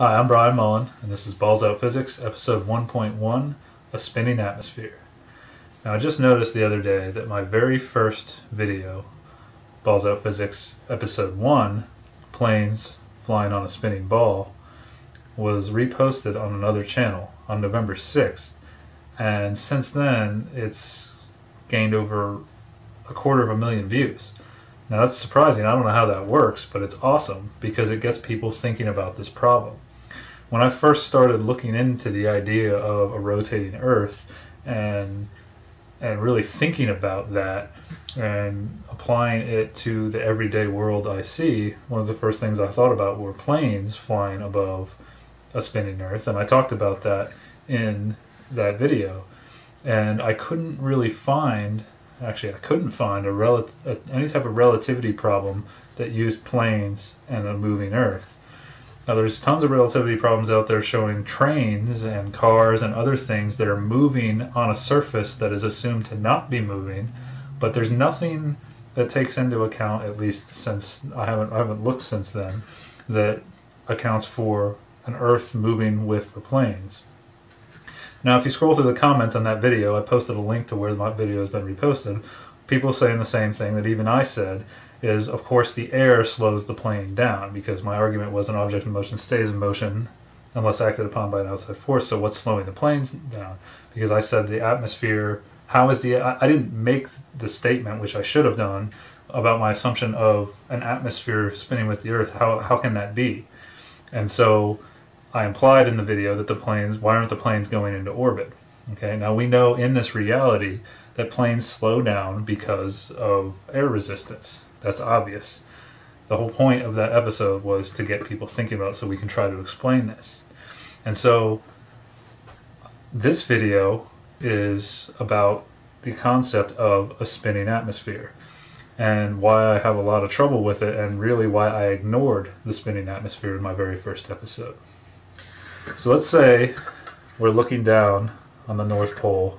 Hi, I'm Brian Mullin, and this is Balls Out Physics, episode 1.1 A Spinning Atmosphere. Now, I just noticed the other day that my very first video, Balls Out Physics, episode 1, Planes Flying on a Spinning Ball, was reposted on another channel on November 6th. And since then, it's gained over a quarter of a million views. Now, that's surprising. I don't know how that works, but it's awesome because it gets people thinking about this problem when I first started looking into the idea of a rotating Earth and and really thinking about that and applying it to the everyday world I see, one of the first things I thought about were planes flying above a spinning Earth, and I talked about that in that video. And I couldn't really find, actually, I couldn't find a, rel- any type of relativity problem that used planes and a moving Earth. Now, there's tons of relativity problems out there showing trains and cars and other things that are moving on a surface that is assumed to not be moving, but there's nothing that takes into account, at least since I haven't I haven't looked since then, that accounts for an Earth moving with the planes. Now, if you scroll through the comments on that video, I posted a link to where my video has been reposted. People saying the same thing that even I said, is of course the air slows the plane down because my argument was an object in motion stays in motion unless acted upon by an outside force. So what's slowing the planes down? Because I said the atmosphere. How is the? I, didn't make the statement, which I should have done, about my assumption of an atmosphere spinning with the Earth. How how can that be? And so I implied in the video that the planes. Why aren't the planes going into orbit? Okay. Now we know in this reality that planes slow down because of air resistance. That's obvious. The whole point of that episode was to get people thinking about it so we can try to explain this. And so this video is about the concept of a spinning atmosphere and why I have a lot of trouble with it and really why I ignored the spinning atmosphere in my very first episode. So let's say we're looking down on the North Pole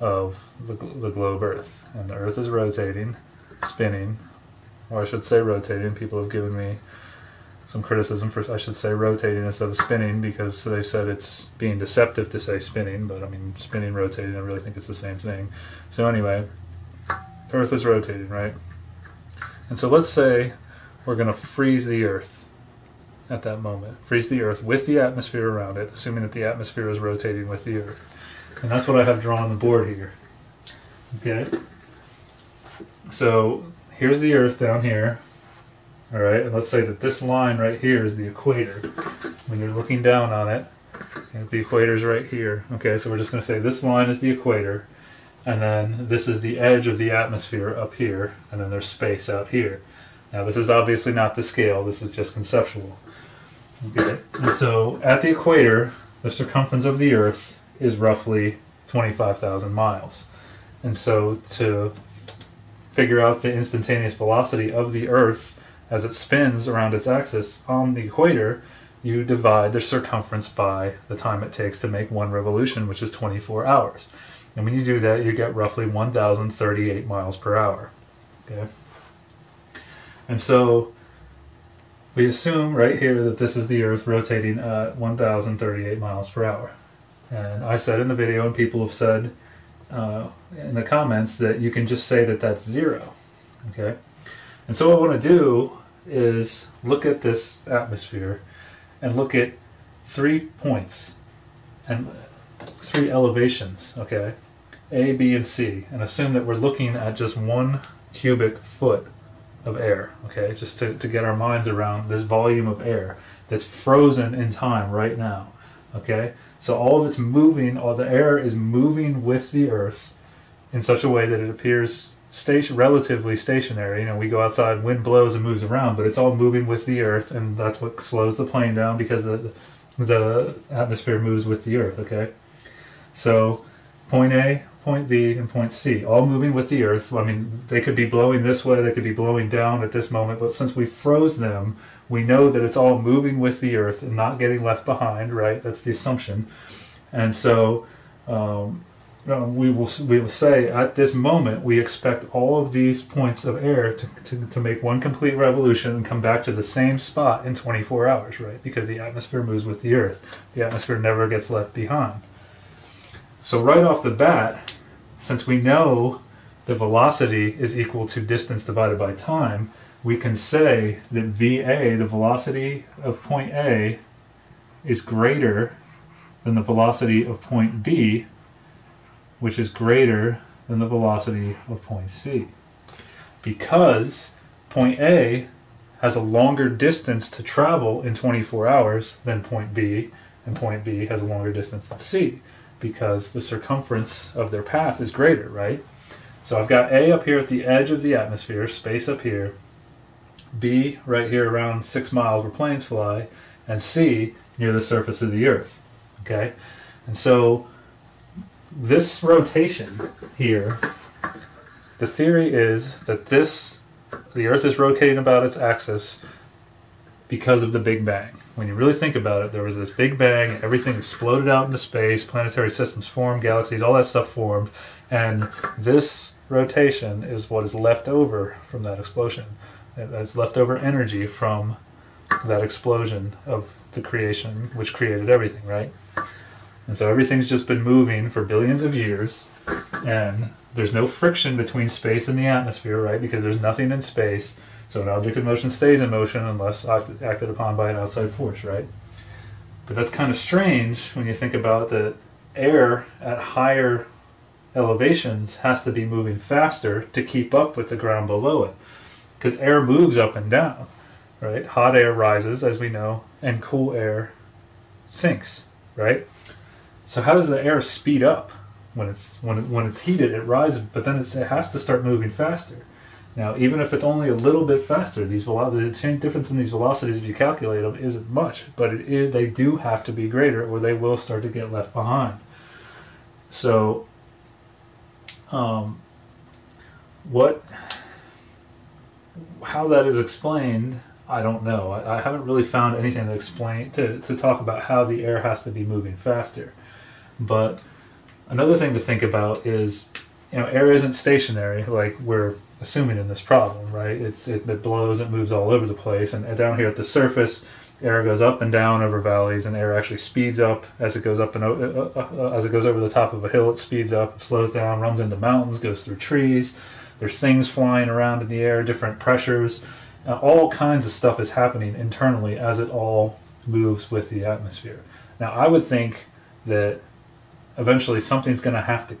of the, the globe Earth and the Earth is rotating, spinning, or I should say rotating. People have given me some criticism for I should say rotating instead of spinning because they've said it's being deceptive to say spinning, but I mean spinning, rotating, I really think it's the same thing. So anyway, Earth is rotating, right? And so let's say we're going to freeze the Earth at that moment. Freeze the Earth with the atmosphere around it, assuming that the atmosphere is rotating with the Earth. And that's what I have drawn on the board here. Okay? So here's the Earth down here. All right, and let's say that this line right here is the equator. When you're looking down on it, the equator is right here. Okay, so we're just going to say this line is the equator, and then this is the edge of the atmosphere up here, and then there's space out here. Now, this is obviously not the scale, this is just conceptual. Okay, and so at the equator, the circumference of the Earth is roughly 25,000 miles. And so to figure out the instantaneous velocity of the Earth as it spins around its axis on the equator, you divide the circumference by the time it takes to make one revolution, which is 24 hours. And when you do that, you get roughly 1,038 miles per hour. Okay. And so we assume right here that this is the Earth rotating at 1,038 miles per hour. And I said in the video, and people have said uh, in the comments that you can just say that that's zero. Okay? And so what I want to do is look at this atmosphere and look at three points and three elevations, okay? A, B, and C, and assume that we're looking at just one cubic foot of air, okay? Just to, to get our minds around this volume of air that's frozen in time right now, okay? So all of it's moving, all the air is moving with the Earth in such a way that it appears station relatively stationary. You know, we go outside, wind blows and moves around, but it's all moving with the Earth, and that's what slows the plane down because the the atmosphere moves with the Earth. Okay, so point A, point B, and point C, all moving with the Earth. I mean, they could be blowing this way, they could be blowing down at this moment, but since we froze them, we know that it's all moving with the earth and not getting left behind, right? That's the assumption. And so um, um, we will we will say at this moment we expect all of these points of air to, to, to make one complete revolution and come back to the same spot in 24 hours, right? Because the atmosphere moves with the Earth. The atmosphere never gets left behind. So right off the bat, since we know the velocity is equal to distance divided by time, we can say that VA, the velocity of point A, is greater than the velocity of point B, which is greater than the velocity of point C. Because point A has a longer distance to travel in 24 hours than point B, and point B has a longer distance than C, because the circumference of their path is greater, right? So I've got A up here at the edge of the atmosphere, space up here, B right here around six miles where planes fly, and C near the surface of the Earth. Okay? And so this rotation here, the theory is that this, the Earth is rotating about its axis because of the Big Bang. When you really think about it, there was this Big Bang, everything exploded out into space, planetary systems formed, galaxies, all that stuff formed, and this rotation is what is left over from that explosion. That's leftover energy from that explosion of the creation, which created everything, right? And so everything's just been moving for billions of years, and there's no friction between space and the atmosphere, right? Because there's nothing in space, so an object in motion stays in motion unless acted upon by an outside force, right? But that's kind of strange when you think about that air at higher elevations has to be moving faster to keep up with the ground below it. Because air moves up and down, right? Hot air rises, as we know, and cool air sinks, right? So how does the air speed up when it's when it, when it's heated? It rises, but then it has to start moving faster. Now, even if it's only a little bit faster, these the difference in these velocities, if you calculate them, isn't much. But it is, they do have to be greater, or they will start to get left behind. So, um, what, how that is explained, I don't know. I, I haven't really found anything to explain to, to talk about how the air has to be moving faster. But another thing to think about is, you know, air isn't stationary like we're assuming in this problem, right? It's it, it blows, it moves all over the place, and, down here at the surface, air goes up and down over valleys, and air actually speeds up as it goes up and uh, uh, uh, as it goes over the top of a hill. It speeds up, it slows down, runs into mountains, goes through trees. There's things flying around in the air, different pressures. Uh, all kinds of stuff is happening internally as it all moves with the atmosphere. Now, I would think that eventually something's going to have to,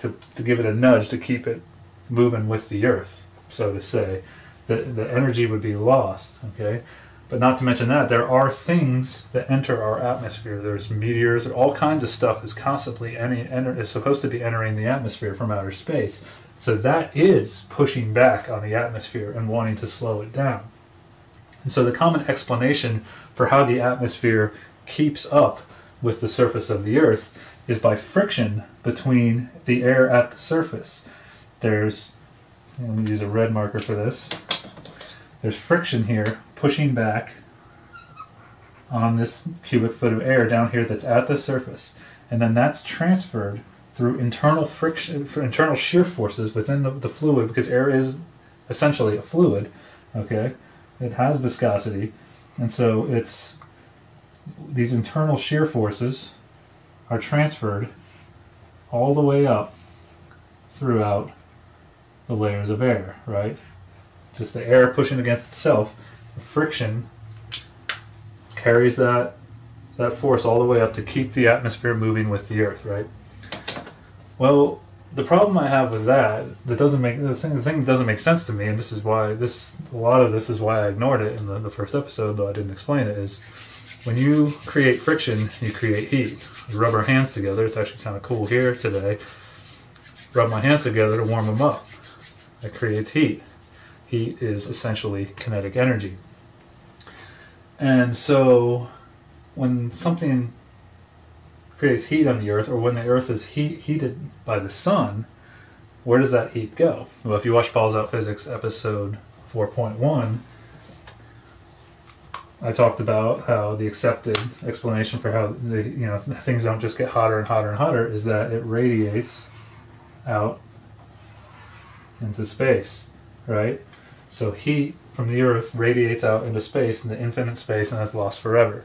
to to give it a nudge to keep it moving with the earth, so to say. The, the energy would be lost, okay? But not to mention that, there are things that enter our atmosphere. There's meteors, all kinds of stuff is constantly any, enter, is supposed to be entering the atmosphere from outer space. So that is pushing back on the atmosphere and wanting to slow it down. And so the common explanation for how the atmosphere keeps up with the surface of the Earth is by friction between the air at the surface. There's, let me use a red marker for this. There's friction here pushing back on this cubic foot of air down here that's at the surface. And then that's transferred through internal friction, internal shear forces within the, the fluid, because air is essentially a fluid, okay? It has viscosity, and so it's these internal shear forces are transferred all the way up throughout the layers of air, right? Just the air pushing against itself, the friction carries that that force all the way up to keep the atmosphere moving with the earth, right? Well, the problem I have with that that doesn't make the thing the thing that doesn't make sense to me, and this is why this a lot of this is why I ignored it in the, the first episode, though I didn't explain it, is when you create friction, you create heat. You rub our hands together. It's actually kind of cool here today. Rub my hands together to warm them up. That creates heat. Heat is essentially kinetic energy. And so when something creates heat on the earth, or when the earth is heat, heated by the sun, where does that heat go? Well, if you watch Balls Out Physics episode 4.1, I talked about how the accepted explanation for how the you know things don't just get hotter and hotter and hotter is that it radiates out into space, right? So heat from the Earth radiates out into space, into infinite space, and is lost forever.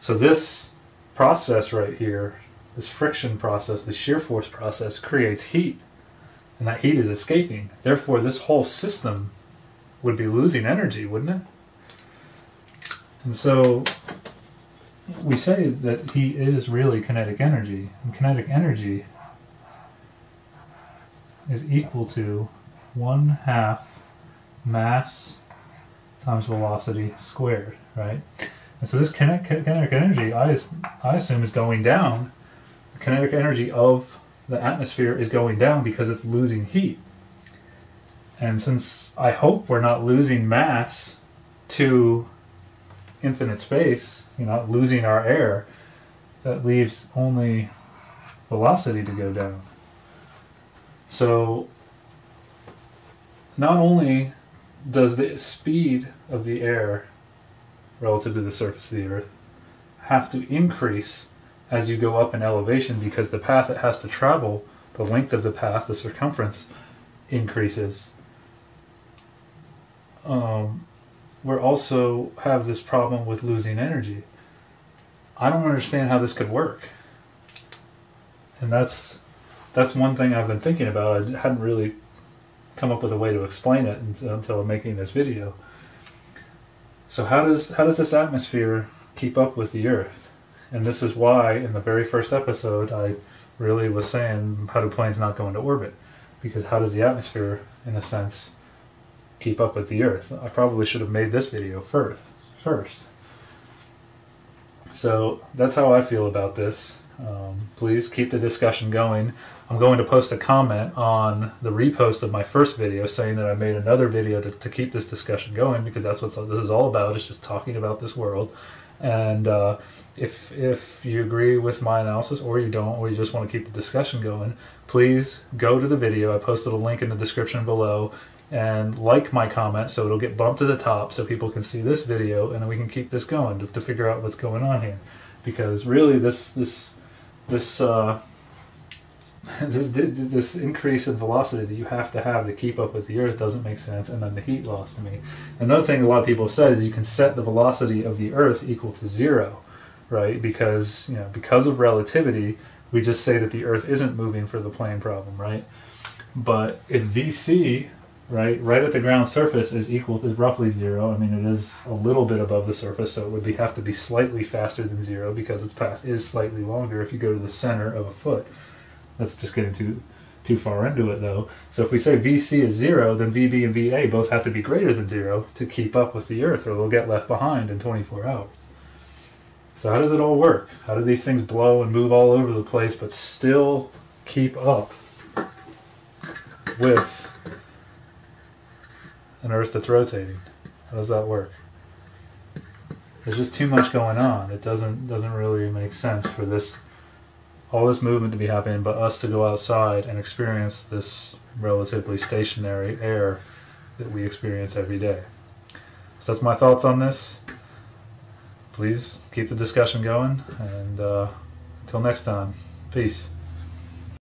So this process right here, this friction process, the shear force process, creates heat. And that heat is escaping. Therefore, this whole system would be losing energy, wouldn't it? And so we say that heat is really kinetic energy. And kinetic energy is equal to 1 half mass times velocity squared, right? And so this kinetic, kinetic energy, I, I assume, is going down. The kinetic energy of the atmosphere is going down because it's losing heat. And since I hope we're not losing mass to infinite space, you know, losing our air, that leaves only velocity to go down. So not only does the speed of the air relative to the surface of the earth have to increase as you go up in elevation because the path it has to travel, the length of the path, the circumference increases. Um, we also have this problem with losing energy. I don't understand how this could work. And that's that's one thing I've been thinking about. I hadn't really come up with a way to explain it until, making this video. So how does how does this atmosphere keep up with the Earth? And this is why in the very first episode I really was saying how do planes not go into orbit? Because how does the atmosphere, in a sense, keep up with the Earth? I probably should have made this video first. First. So that's how I feel about this. Um, please keep the discussion going. I'm going to post a comment on the repost of my first video saying that I made another video to, to keep this discussion going because that's what this is all about. It's just talking about this world. And uh, if if you agree with my analysis or you don't or you just want to keep the discussion going, please go to the video. I posted a link in the description below and like my comment so it'll get bumped to the top so people can see this video and we can keep this going to, to figure out what's going on here because really this this this uh, this this increase in velocity that you have to have to keep up with the Earth doesn't make sense, and then the heat loss to me. Another thing a lot of people have said is you can set the velocity of the Earth equal to zero, right? Because you know because of relativity, we just say that the Earth isn't moving for the plane problem, right? But if VC, right, right at the ground surface is equal to roughly zero. I mean, it is a little bit above the surface, so it would be, have to be slightly faster than zero because its path is slightly longer if you go to the center of a foot. That's just getting too too far into it though. So if we say VC is zero, then VB and VA both have to be greater than zero to keep up with the Earth, or they'll get left behind in 24 hours. So how does it all work? How do these things blow and move all over the place, but still keep up with an Earth that's rotating? How does that work? There's just too much going on. It doesn't doesn't really make sense for this all this movement to be happening, but us to go outside and experience this relatively stationary air that we experience every day. So that's my thoughts on this. Please keep the discussion going, and uh, until next time, peace.